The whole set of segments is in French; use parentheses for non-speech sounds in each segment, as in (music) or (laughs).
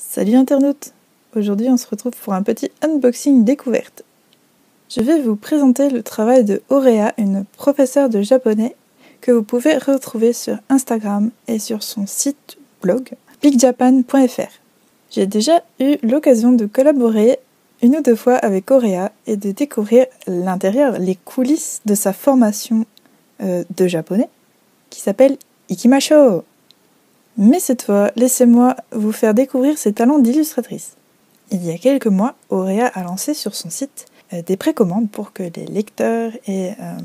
Salut internautes Aujourd'hui on se retrouve pour un petit unboxing découverte. Je vais vous présenter le travail de Aurea, une professeure de japonais que vous pouvez retrouver sur Instagram et sur son site blog bigjapan.fr. J'ai déjà eu l'occasion de collaborer une ou deux fois avec Aurea et de découvrir l'intérieur, les coulisses de sa formation euh, de japonais qui s'appelle Ikimasho. Mais cette fois, laissez-moi vous faire découvrir ses talents d'illustratrice. Il y a quelques mois, Aurea a lancé sur son site euh, des précommandes pour que les lecteurs et euh,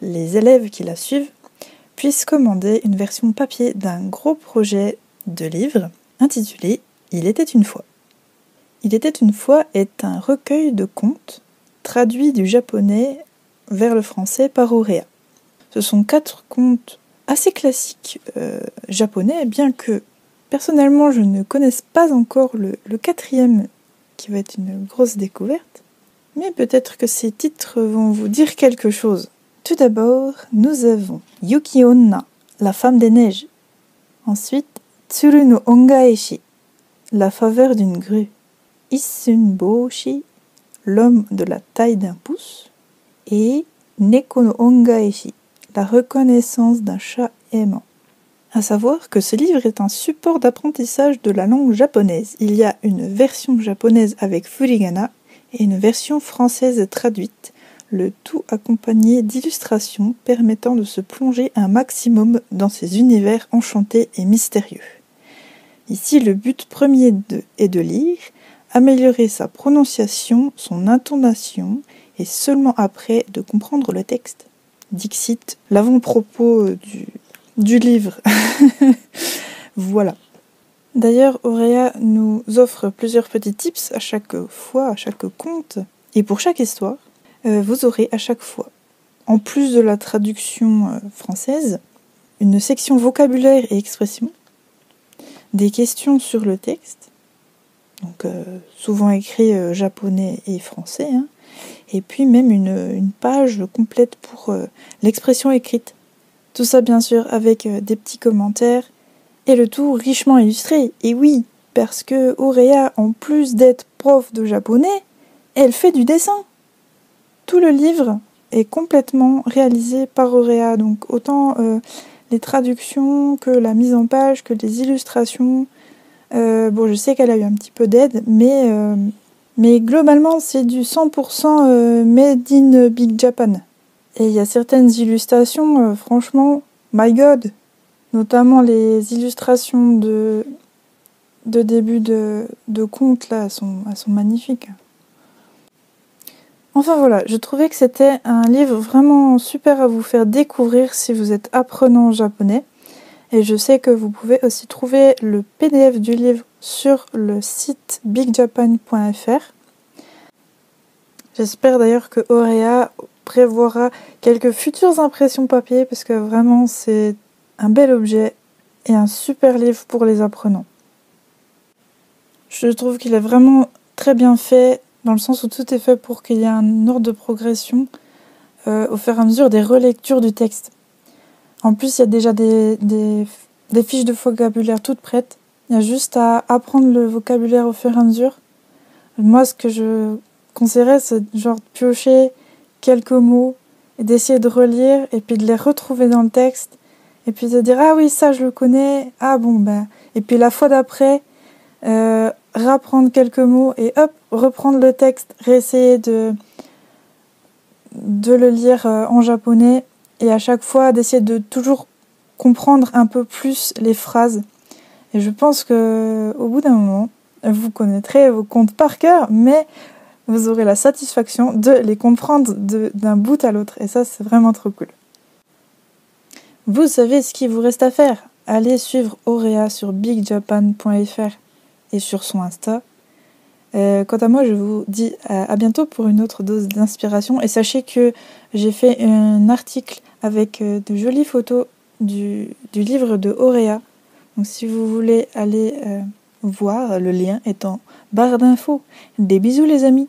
les élèves qui la suivent puissent commander une version papier d'un gros projet de livre intitulé Il était une fois. Il était une fois est un recueil de contes traduits du japonais vers le français par Aurea. Ce sont quatre contes assez classiques euh, japonais, bien que personnellement je ne connaisse pas encore le, quatrième qui va être une grosse découverte. Mais peut-être que ces titres vont vous dire quelque chose. Tout d'abord, nous avons Yuki Onna, la femme des neiges. Ensuite, Tsuru no Ongaeshi, la faveur d'une grue. Issun Boshi, l'homme de la taille d'un pouce. Et Neko no Ongaeshi, la reconnaissance d'un chat aimant. À savoir que ce livre est un support d'apprentissage de la langue japonaise. Il y a une version japonaise avec furigana et une version française traduite, le tout accompagné d'illustrations permettant de se plonger un maximum dans ces univers enchantés et mystérieux. Ici, le but premier est de lire, améliorer sa prononciation, son intonation, et seulement après de comprendre le texte. Dixit, l'avant-propos du, du livre. (laughs) voilà. D'ailleurs, Auréa nous offre plusieurs petits tips à chaque fois, à chaque conte. Et pour chaque histoire, euh, vous aurez à chaque fois, en plus de la traduction euh, française, une section vocabulaire et expression, des questions sur le texte, euh, souvent écrit japonais et français, hein, et puis même une, page complète pour euh, l'expression écrite. Tout ça bien sûr avec euh, des petits commentaires et le tout richement illustré. Et oui, parce que Auréa, en plus d'être prof de japonais, elle fait du dessin. Tout le livre est complètement réalisé par Auréa, donc autant euh, les traductions que la mise en page, que les illustrations. bon, je sais qu'elle a eu un petit peu d'aide, mais mais globalement, c'est du 100% euh, made in Big Japan. Et il y a certaines illustrations, euh, franchement, my god! Notamment les illustrations de, de début de, de conte, là, elles sont, elles sont magnifiques. Enfin voilà, je trouvais que c'était un livre vraiment super à vous faire découvrir si vous êtes apprenant japonais. Et je sais que vous pouvez aussi trouver le PDF du livre sur le site bigjapan.fr. J'espère d'ailleurs que Aurea prévoira quelques futures impressions papier parce que vraiment c'est un bel objet et un super livre pour les apprenants. Je trouve qu'il est vraiment très bien fait dans le sens où tout est fait pour qu'il y ait un ordre de progression euh, au fur et à mesure des relectures du texte. En plus, il y a déjà des, des, fiches de vocabulaire toutes prêtes. Il y a juste à apprendre le vocabulaire au fur et à mesure. Moi, ce que je conseillerais, c'est genre de piocher quelques mots et d'essayer de relire et puis de les retrouver dans le texte et puis de dire ah oui ça je le connais ah bon ben et puis la fois d'après euh, rapprendre quelques mots et hop reprendre le texte réessayer de de le lire euh, en japonais et à chaque fois d'essayer de toujours comprendre un peu plus les phrases. Et je pense que au bout d'un moment, vous connaîtrez vos comptes par cœur, mais vous aurez la satisfaction de les comprendre d'un bout à l'autre. Et ça, c'est vraiment trop cool. Vous savez ce qu'il vous reste à faire? Allez suivre Aurea sur bigjapan.fr et sur son Insta. Euh, quant à moi, je vous dis à, bientôt pour une autre dose d'inspiration. Et sachez que j'ai fait un article avec euh, de jolies photos du, livre de Auréa. Donc si vous voulez aller euh, voir, le lien est en barre d'infos. Des bisous les amis